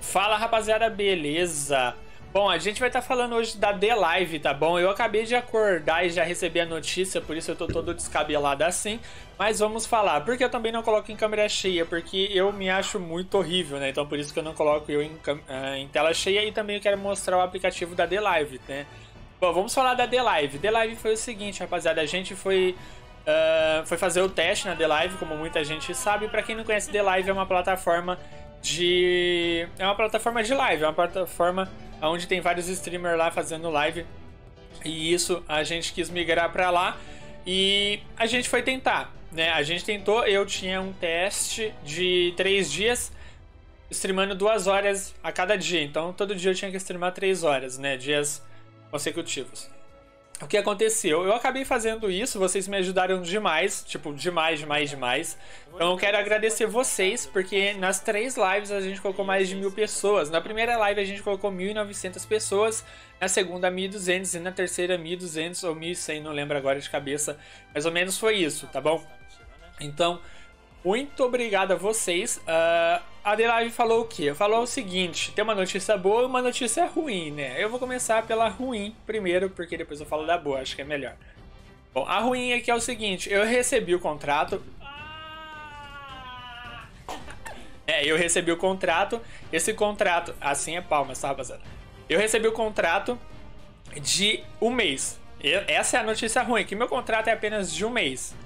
Fala rapaziada, beleza? Bom, a gente vai estar tá falando hoje da The Live, tá bom? Eu acabei de acordar e já recebi a notícia, por isso eu tô todo descabelado assim. Mas vamos falar, porque eu também não coloco em câmera cheia, porque eu me acho muito horrível, né? Então por isso que eu não coloco eu em, uh, em tela cheia e também eu quero mostrar o aplicativo da The Live, né? Bom, vamos falar da The Live. The Live foi o seguinte, rapaziada, a gente foi Uh, foi fazer o teste na The Live, como muita gente sabe. Para quem não conhece, The Live é uma plataforma de. É uma plataforma de live, é uma plataforma onde tem vários streamers lá fazendo live. E isso a gente quis migrar para lá e a gente foi tentar, né? A gente tentou, eu tinha um teste de três dias, streamando duas horas a cada dia. Então todo dia eu tinha que streamar três horas, né? Dias consecutivos o que aconteceu? Eu acabei fazendo isso, vocês me ajudaram demais, tipo, demais, demais, demais. Então eu quero agradecer vocês, porque nas três lives a gente colocou mais de mil pessoas. Na primeira live a gente colocou 1.900 pessoas, na segunda 1.200 e na terceira 1.200 ou 1.100, não lembro agora de cabeça. Mais ou menos foi isso, tá bom? Então, muito obrigado a vocês. Uh, a Adelaide falou o quê? Falou o seguinte: tem uma notícia boa e uma notícia ruim, né? Eu vou começar pela ruim primeiro, porque depois eu falo da boa, acho que é melhor. Bom, a ruim aqui é o seguinte: eu recebi o contrato. É, eu recebi o contrato. Esse contrato. Assim é palmas, tá, rapaziada? Eu recebi o contrato de um mês. Essa é a notícia ruim, que meu contrato é apenas de um mês.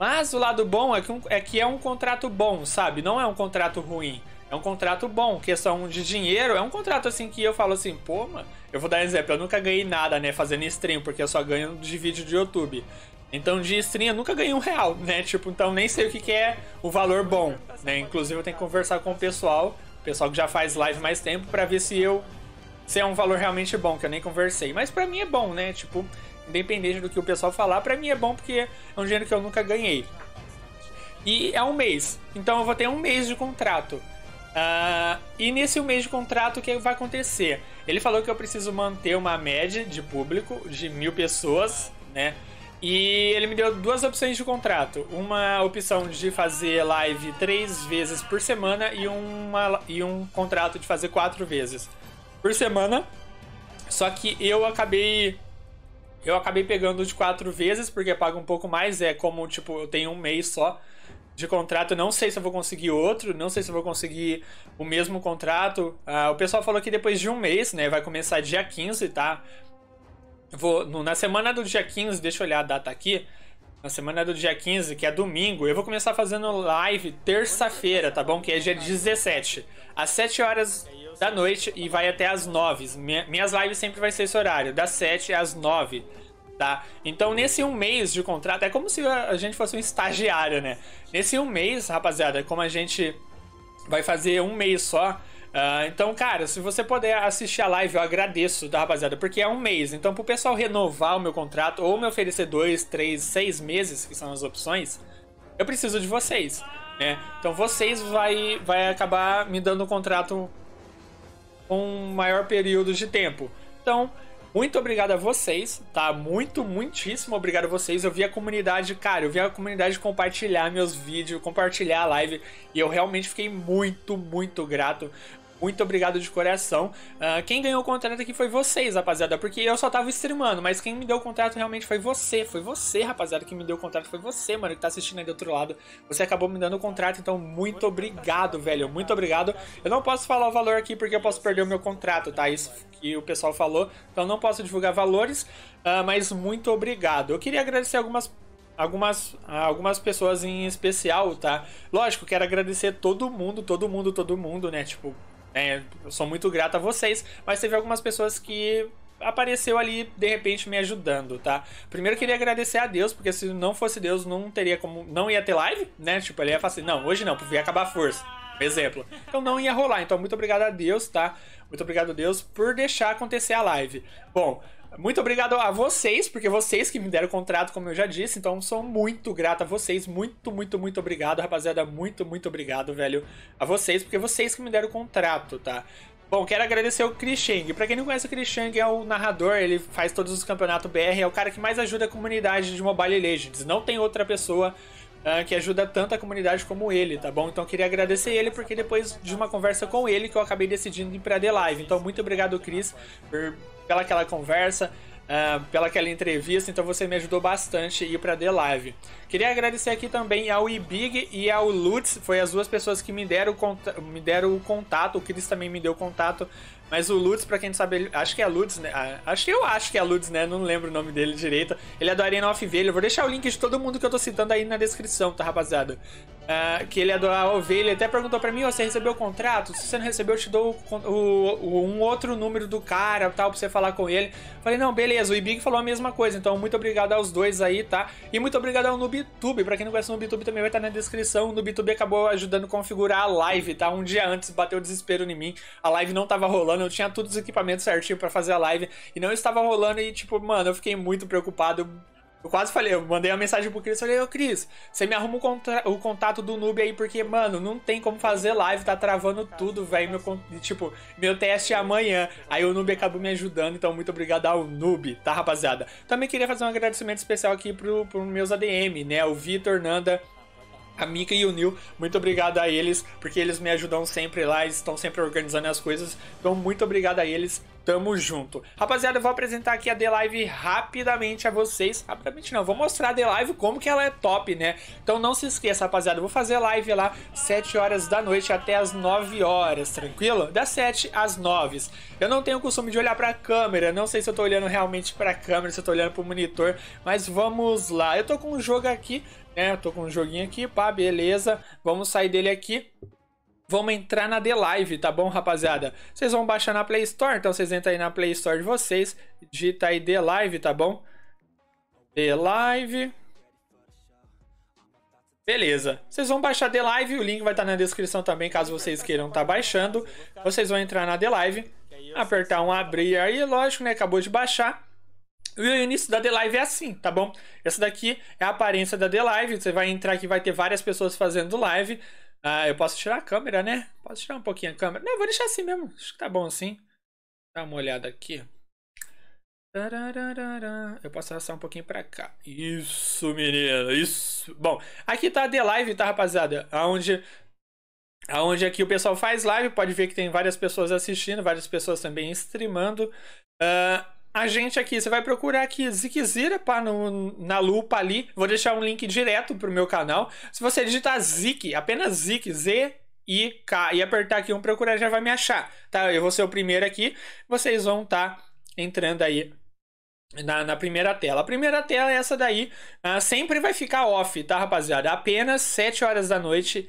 Mas o lado bom é que, um, é que é um contrato bom, sabe? Não é um contrato ruim. É um contrato bom. Questão de dinheiro, é um contrato assim que eu falo assim, pô, mano. Eu vou dar exemplo, eu nunca ganhei nada, né, fazendo stream, porque eu só ganho de vídeo de YouTube. Então de stream eu nunca ganhei um real, né? Tipo, então nem sei o que, que é o valor bom, né? Inclusive eu tenho que conversar com o pessoal, o pessoal que já faz live mais tempo, para ver se eu se é um valor realmente bom, que eu nem conversei. Mas para mim é bom, né? Tipo, independente do que o pessoal falar, para mim é bom porque é um dinheiro que eu nunca ganhei. E é um mês, então eu vou ter um mês de contrato. Uh, e nesse mês de contrato, o que vai acontecer? Ele falou que eu preciso manter uma média de público de mil pessoas, né? E ele me deu duas opções de contrato. Uma opção de fazer live três vezes por semana e, uma, e um contrato de fazer quatro vezes por semana. Só que eu acabei eu acabei pegando de quatro vezes, porque paga um pouco mais. É como, tipo, eu tenho um mês só de contrato. Não sei se eu vou conseguir outro, não sei se eu vou conseguir o mesmo contrato. Ah, o pessoal falou que depois de um mês, né? Vai começar dia 15, tá? Vou, no, na semana do dia 15, deixa eu olhar a data aqui. Na semana do dia 15, que é domingo, eu vou começar fazendo live terça-feira, tá bom? Que é dia 17. Às 7 horas da noite e vai até as 9. Minhas lives sempre vai ser esse horário, das 7 às 9. Tá? Então, nesse um mês de contrato, é como se a gente fosse um estagiário, né? Nesse um mês, rapaziada, como a gente vai fazer um mês só, Uh, então, cara, se você puder assistir a live, eu agradeço, tá, rapaziada? Porque é um mês. Então, pro pessoal renovar o meu contrato ou me oferecer dois, três, seis meses, que são as opções, eu preciso de vocês, né? Então, vocês vai, vai acabar me dando um contrato um maior período de tempo. Então, muito obrigado a vocês, tá? Muito, muitíssimo obrigado a vocês. Eu vi a comunidade, cara, eu vi a comunidade compartilhar meus vídeos, compartilhar a live e eu realmente fiquei muito, muito grato. Muito obrigado de coração. Uh, quem ganhou o contrato aqui foi vocês, rapaziada, porque eu só tava streamando, mas quem me deu o contrato realmente foi você. Foi você, rapaziada, que me deu o contrato. Foi você, mano, que tá assistindo aí do outro lado. Você acabou me dando o contrato, então muito obrigado, velho. Muito obrigado. Eu não posso falar o valor aqui porque eu posso perder o meu contrato, tá? Isso que o pessoal falou. Então não posso divulgar valores, uh, mas muito obrigado. Eu queria agradecer algumas algumas, algumas pessoas em especial, tá? Lógico, quero agradecer todo mundo, todo mundo, todo mundo, né? Tipo, é, eu sou muito grato a vocês, mas teve algumas pessoas que apareceu ali de repente me ajudando, tá? Primeiro queria agradecer a Deus, porque se não fosse Deus, não teria como. Não ia ter live, né? Tipo, ele ia falar assim, não, hoje não, porque ia acabar a força. Exemplo. Então não ia rolar. Então, muito obrigado a Deus, tá? Muito obrigado a Deus por deixar acontecer a live. Bom, muito obrigado a vocês, porque vocês que me deram o contrato, como eu já disse, então sou muito grato a vocês. Muito, muito, muito obrigado, rapaziada. Muito, muito obrigado, velho, a vocês, porque vocês que me deram o contrato, tá? Bom, quero agradecer o Chris Chang. Pra quem não conhece o Chris Chang, é o narrador, ele faz todos os campeonatos BR, é o cara que mais ajuda a comunidade de Mobile Legends. Não tem outra pessoa uh, que ajuda tanto a comunidade como ele, tá bom? Então queria agradecer ele porque depois de uma conversa com ele que eu acabei decidindo ir pra The Live. Então muito obrigado, Cris, por, pela aquela conversa. Uh, pela aquela entrevista, então você me ajudou bastante a ir para The Live. Queria agradecer aqui também ao Ibig e ao Lutz, foi as duas pessoas que me deram, me deram o contato, o Cris também me deu contato mas o Lutz, pra quem não sabe, acho que é Lutz, né? Ah, acho que eu acho que é Lutz, né? Não lembro o nome dele direito. Ele é do Arena of Valor. Vou deixar o link de todo mundo que eu tô citando aí na descrição, tá, rapaziada? Uh, que ele é do Ovelha. Até perguntou pra mim: oh, você recebeu o contrato? Se você não recebeu, eu te dou o, o, um outro número do cara, tal, pra você falar com ele. Falei: não, beleza. O Ibig falou a mesma coisa. Então, muito obrigado aos dois aí, tá? E muito obrigado ao NubTube. Pra quem não conhece o NubTube, também vai estar na descrição. O NubTube acabou ajudando a configurar a live, tá? Um dia antes bateu desespero em mim. A live não tava rolando. Eu tinha todos os equipamentos certinho para fazer a live e não estava rolando. E, tipo, mano, eu fiquei muito preocupado. Eu quase falei, eu mandei uma mensagem pro Cris, falei, ô Cris, você me arruma o, o, contato do noob aí, porque, mano, não tem como fazer live, tá travando tudo, velho. Meu, tipo, meu teste é amanhã. Aí o noob acabou me ajudando, então muito obrigado ao noob, tá, rapaziada? Também queria fazer um agradecimento especial aqui pro, pro meus ADM, né? O Vitor, Nanda, a Mika e o Neil, muito obrigado a eles, porque eles me ajudam sempre lá, eles estão sempre organizando as coisas. Então, muito obrigado a eles. Tamo junto. Rapaziada, eu vou apresentar aqui a The Live rapidamente a vocês. Rapidamente não, vou mostrar a The Live como que ela é top, né? Então não se esqueça, rapaziada, eu vou fazer live lá 7 horas da noite até as 9 horas, tranquilo? Das 7 às 9. Eu não tenho o costume de olhar pra câmera, não sei se eu tô olhando realmente pra câmera, se eu tô olhando pro monitor, mas vamos lá. Eu tô com um jogo aqui, né? Eu tô com um joguinho aqui, pá, beleza. Vamos sair dele aqui vamos entrar na The Live, tá bom, rapaziada? Vocês vão baixar na Play Store, então vocês entram aí na Play Store de vocês, digita aí The Live, tá bom? The Live. Beleza. Vocês vão baixar The Live, o link vai estar na descrição também, caso vocês queiram estar tá baixando. Vocês vão entrar na The Live, apertar um abrir aí, lógico, né? Acabou de baixar. E o início da The Live é assim, tá bom? Essa daqui é a aparência da The Live. Você vai entrar aqui, vai ter várias pessoas fazendo live. Ah, eu posso tirar a câmera, né? Posso tirar um pouquinho a câmera. Não, vou deixar assim mesmo. Acho que tá bom assim. Dá uma olhada aqui. Eu posso arrastar um pouquinho pra cá. Isso, menina. Isso. Bom, aqui tá a The Live, tá, rapaziada? Aonde Aonde aqui o pessoal faz live, pode ver que tem várias pessoas assistindo, várias pessoas também streamando. Uh, a gente aqui, você vai procurar aqui Zikzira pá, no, na lupa ali. Vou deixar um link direto pro meu canal. Se você digitar Zik, apenas Zik, Z I K e apertar aqui um procurar já vai me achar, tá? Eu vou ser o primeiro aqui. Vocês vão estar tá entrando aí na, na, primeira tela. A primeira tela é essa daí. Uh, sempre vai ficar off, tá, rapaziada? Apenas 7 horas da noite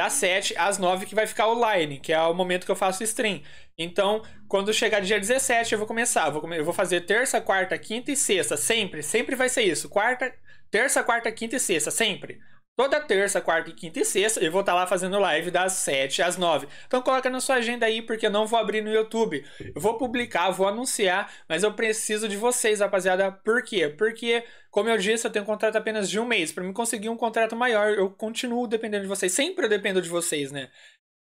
das 7 às 9 que vai ficar online, que é o momento que eu faço stream. Então, quando chegar dia 17, eu vou começar. Eu vou, eu vou fazer terça, quarta, quinta e sexta. Sempre, sempre vai ser isso. Quarta, terça, quarta, quinta e sexta, sempre. Toda terça, quarta, quinta e sexta eu vou estar tá lá fazendo live das 7 às 9. Então coloca na sua agenda aí, porque eu não vou abrir no YouTube. Eu vou publicar, vou anunciar, mas eu preciso de vocês, rapaziada. Por quê? Porque, como eu disse, eu tenho um contrato apenas de um mês. Para mim conseguir um contrato maior, eu continuo dependendo de vocês. Sempre eu dependo de vocês, né?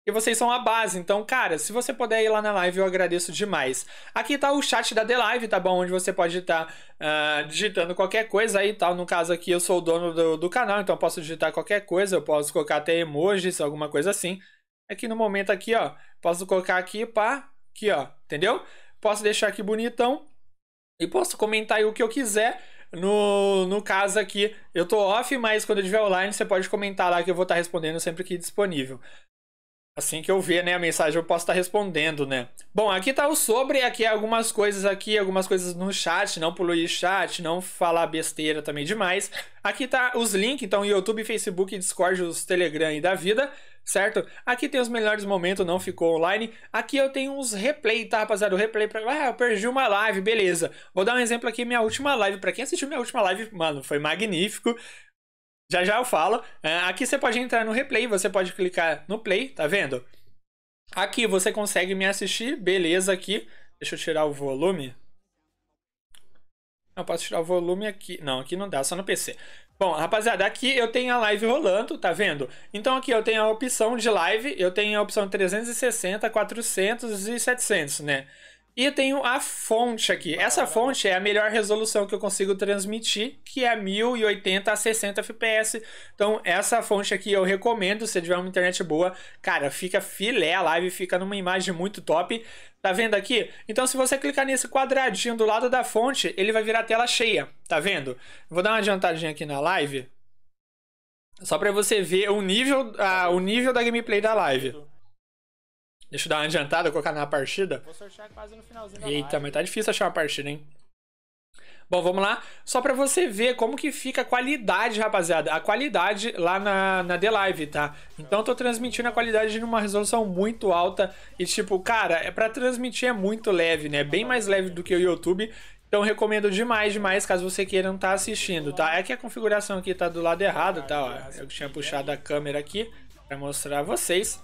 E vocês são a base. Então, cara, se você puder ir lá na live, eu agradeço demais. Aqui tá o chat da The Live, tá bom? Onde você pode estar tá, uh, digitando qualquer coisa aí, tal. Tá? No caso aqui, eu sou o dono do, do canal, então eu posso digitar qualquer coisa. Eu posso colocar até emojis, alguma coisa assim. Aqui no momento aqui, ó, posso colocar aqui, pá, aqui, ó, entendeu? Posso deixar aqui bonitão e posso comentar aí o que eu quiser. No, no caso aqui, eu tô off, mas quando eu estiver online, você pode comentar lá que eu vou estar tá respondendo sempre que disponível. Assim que eu ver, né, a mensagem eu posso estar respondendo, né? Bom, aqui tá o sobre, aqui algumas coisas aqui, algumas coisas no chat, não poluir chat, não falar besteira também demais. Aqui tá os links, então YouTube, Facebook, Discord, os Telegram e da vida, certo? Aqui tem os melhores momentos, não ficou online. Aqui eu tenho uns replay, tá, rapaziada? O replay pra... Ah, eu perdi uma live, beleza. Vou dar um exemplo aqui, minha última live. Pra quem assistiu minha última live, mano, foi magnífico. Já já eu falo. É, aqui você pode entrar no replay, você pode clicar no play, tá vendo? Aqui você consegue me assistir, beleza aqui. Deixa eu tirar o volume. Não, posso tirar o volume aqui. Não, aqui não dá, só no PC. Bom, rapaziada, aqui eu tenho a live rolando, tá vendo? Então aqui eu tenho a opção de live, eu tenho a opção 360, 400 e 700, né? E eu tenho a fonte aqui. Essa fonte é a melhor resolução que eu consigo transmitir, que é 1080 a 60 fps. Então, essa fonte aqui eu recomendo, se tiver uma internet boa. Cara, fica filé, a live fica numa imagem muito top. Tá vendo aqui? Então, se você clicar nesse quadradinho do lado da fonte, ele vai virar tela cheia. Tá vendo? Vou dar uma adiantadinha aqui na live. Só pra você ver o nível, uh, o nível da gameplay da live. Deixa eu dar uma adiantada, colocar na partida. Vou sortear quase no finalzinho da Eita, live. mas tá difícil achar uma partida, hein? Bom, vamos lá. Só pra você ver como que fica a qualidade, rapaziada. A qualidade lá na, na The Live, tá? Então eu tô transmitindo a qualidade numa resolução muito alta. E tipo, cara, é pra transmitir é muito leve, né? Bem mais leve do que o YouTube. Então recomendo demais, demais, caso você queira não estar tá assistindo, tá? É que a configuração aqui tá do lado errado, tá? Ó, eu tinha puxado a câmera aqui pra mostrar a vocês.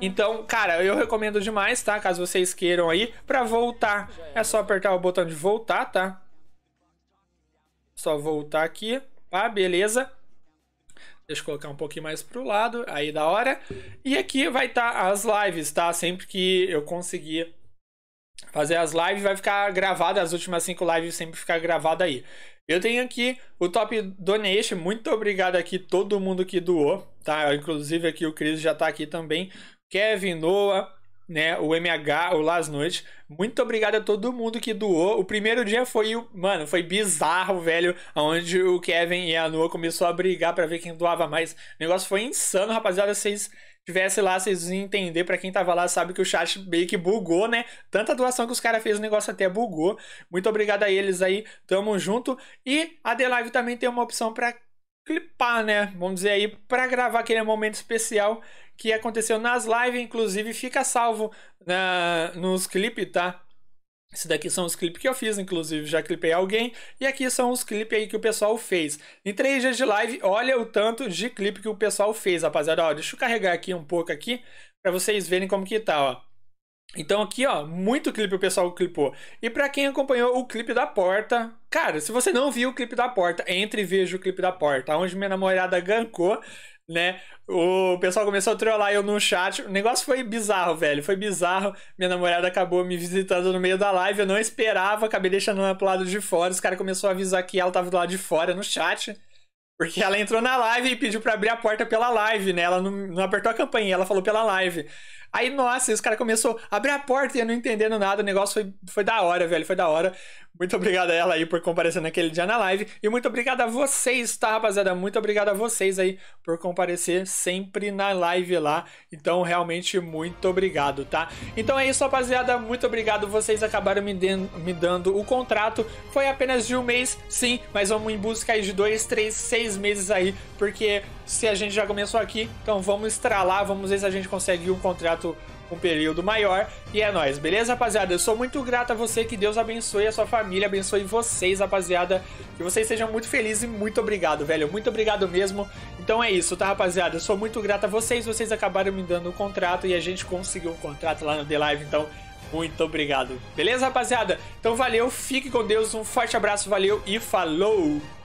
Então, cara, eu recomendo demais, tá? Caso vocês queiram aí. Pra voltar, é só apertar o botão de voltar, tá? Só voltar aqui. Ah, beleza. Deixa eu colocar um pouquinho mais pro lado. Aí, da hora. E aqui vai estar tá as lives, tá? Sempre que eu conseguir fazer as lives, vai ficar gravada. As últimas cinco lives sempre ficar gravada aí. Eu tenho aqui o Top Donation. Muito obrigado aqui todo mundo que doou, tá? Inclusive aqui o Cris já tá aqui também. Kevin, Noah, né, o MH, o Las Noites. Muito obrigado a todo mundo que doou. O primeiro dia foi, mano, foi bizarro, velho, onde o Kevin e a Noah começou a brigar para ver quem doava mais. O negócio foi insano, rapaziada, vocês tivesse lá, vocês iam entender. Para quem tava lá, sabe que o chat meio que bugou, né? Tanta doação que os caras fez, o negócio até bugou. Muito obrigado a eles aí, tamo junto. E a The Live também tem uma opção para clipar, né? Vamos dizer aí, para gravar aquele momento especial que aconteceu nas lives, inclusive fica salvo na, nos clipes, tá? Esse daqui são os clipes que eu fiz, inclusive já clipei alguém. E aqui são os clipes aí que o pessoal fez. Em três dias de live, olha o tanto de clipe que o pessoal fez, rapaziada. Ó, deixa eu carregar aqui um pouco aqui para vocês verem como que tá, ó. Então aqui, ó, muito clipe o pessoal clipou. E para quem acompanhou o clipe da porta, cara, se você não viu o clipe da porta, entre e veja o clipe da porta, onde minha namorada gancou né? O pessoal começou a trollar eu no chat. O negócio foi bizarro, velho. Foi bizarro. Minha namorada acabou me visitando no meio da live. Eu não esperava, acabei deixando ela pro lado de fora. Os caras começaram a avisar que ela tava do lado de fora no chat. Porque ela entrou na live e pediu para abrir a porta pela live, né? Ela não, não apertou a campainha, ela falou pela live. Aí, nossa, os caras começou a abrir a porta e eu não entendendo nada. O negócio foi, foi da hora, velho. Foi da hora. Muito obrigado a ela aí por comparecer naquele dia na live. E muito obrigado a vocês, tá, rapaziada? Muito obrigado a vocês aí por comparecer sempre na live lá. Então, realmente, muito obrigado, tá? Então é isso, rapaziada. Muito obrigado. Vocês acabaram me, me dando o contrato. Foi apenas de um mês, sim, mas vamos em busca aí de dois, três, seis meses aí. Porque se a gente já começou aqui, então vamos estralar, vamos ver se a gente consegue um contrato um período maior. E é nóis, beleza, rapaziada? Eu sou muito grato a você, que Deus abençoe a sua família, abençoe vocês, rapaziada. Que vocês sejam muito felizes e muito obrigado, velho. Muito obrigado mesmo. Então é isso, tá, rapaziada? Eu sou muito grato a vocês, vocês acabaram me dando um contrato e a gente conseguiu um contrato lá no The Live, então muito obrigado. Beleza, rapaziada? Então valeu, fique com Deus, um forte abraço, valeu e falou!